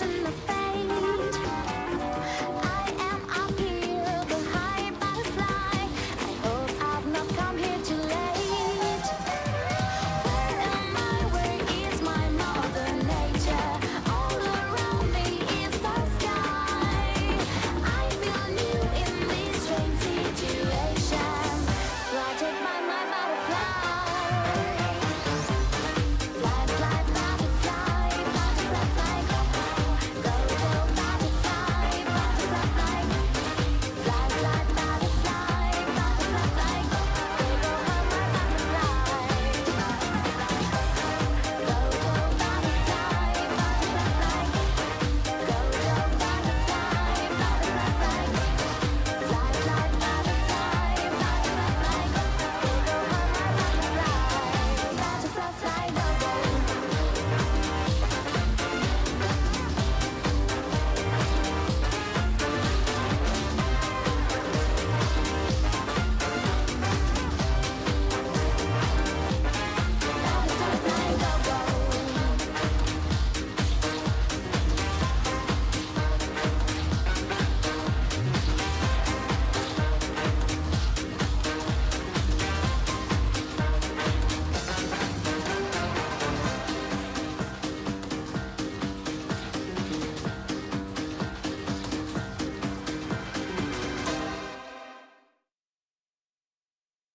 passion of